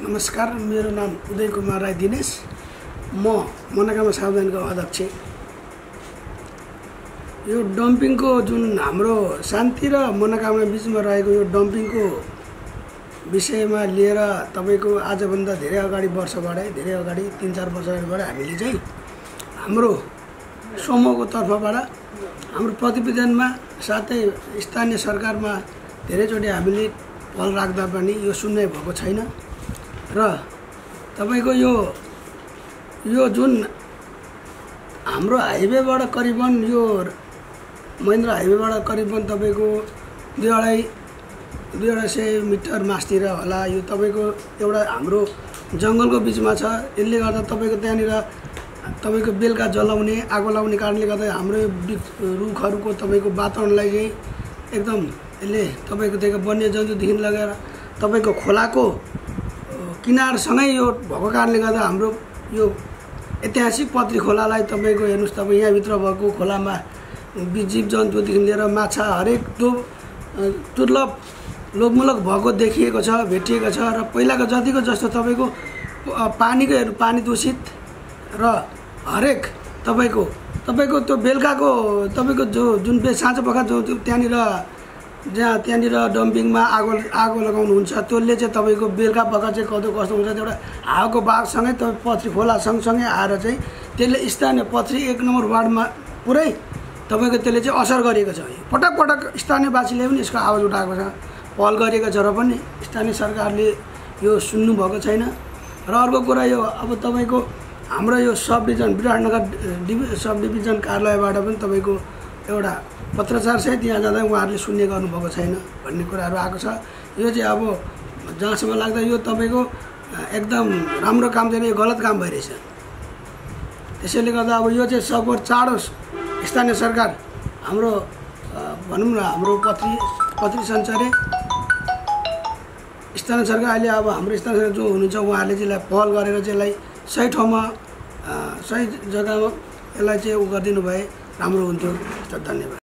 नमस्कार मेरो नाम उदय कुमार राई दिनेश। म मनोकामना सावधानको अध्यक्ष यो डम्पिङको जुन हाम्रो शान्ति र मनोकामना बिचमा रहेको यो डम्पिङको विषयमा लिएर तपाईँको आजभन्दा धेरै अगाडि वर्षबाटै धेरै अगाडि तिन चार वर्ष अगाडिबाट हामीले चाहिँ हाम्रो समूहको तर्फबाट हाम्रो प्रतिवेदनमा साथै स्थानीय सरकारमा धेरैचोटि हामीले पहल राख्दा पनि यो सुन्नै भएको छैन। र तपाईँको यो यो जुन हाम्रो हाइवेबाट करिबन यो महेन्द्र हाइवेबाट करिबन तपाईँको दुई अढाई दुई अढाई सय मिटर मासतिर होला। यो तपाईँको एउटा हाम्रो जङ्गलको बिचमा छ। यसले गर्दा तपाईँको त्यहाँनिर तपाईँको बेलुका जलाउने आगो लगाउने कारणले गर्दा हाम्रो यो रुखहरूको तपाईँको वातावरणलाई चाहिँ एकदम यसले तपाईँको त्यहाँको वन्यजन्तुदेखि लगेर तपाईँको खोलाको किनारसँगै यो भएको कारणले गर्दा हाम्रो यो ऐतिहासिक पत्री खोलालाई तपाईँको हेर्नुहोस् तपाईँ यहाँभित्र भएको खोलामा जीव जन्तुदेखि लिएर माछा हरेक त्यो दुर्लभ लोकमूलक भएको देखिएको छ भेटिएको छ र पहिलाको जतिको जस्तो तपाईँको पानीको हेर्नु पानी दूषित र हरेक तपाईँको तपाईँको त्यो बेलुकाको तपाईँको जो जुन साँझ पख जो त्यहाँनिर जहाँ त्यहाँनिर डम्पिङमा आगो आगो लगाउनुहुन्छ त्यसले चाहिँ तपाईँको बेलुका पख चाहिँ कस्तो कस्तो हुन्छ एउटा हावाको बाघसँगै तपाईँ पथरी खोला सँगसँगै आएर चाहिँ त्यसले स्थानीय पथरी एक नम्बर वार्डमा पुरै तपाईँको त्यसले चाहिँ असर गरेको छ। पटक पटक स्थानीयवासीले पनि यसको आवाज उठाएको छ। पहल गरेको छ र पनि स्थानीय सरकारले यो सुन्नुभएको छैन। र अर्को कुरा यो अब तपाईँको हाम्रो यो sub division Biratnagar divi sub division कार्यालयबाट पनि तपाईँको एउटा पत्रचार सहित यहाँ जाँदा उहाँहरूले सुन्ने गर्नुभएको छैन भन्ने कुराहरू आएको छ। यो चाहिँ अब जहाँसम्म लाग्दा यो तपाईँको एकदम राम्रो काम चाहिँ यो गलत काम भइरहेछ। त्यसैले गर्दा अब यो चाहिँ सकभर चाँडो स्थानीय सरकार हाम्रो भनौँ न हाम्रो पत्री पत्री सञ्चारे स्थानीय सरकार अहिले अब हाम्रो स्थानीय सरकार जो हुनुहुन्छ उहाँहरूले चाहिँ यसलाई पहल गरेर चाहिँ यसलाई सही ठाउँमा सही जग्गामा यसलाई चाहिँ उ गरिदिनु भए राम्रो हुन्थ्यो धन्यवाद।